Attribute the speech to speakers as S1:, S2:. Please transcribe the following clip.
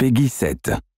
S1: Peggy 7.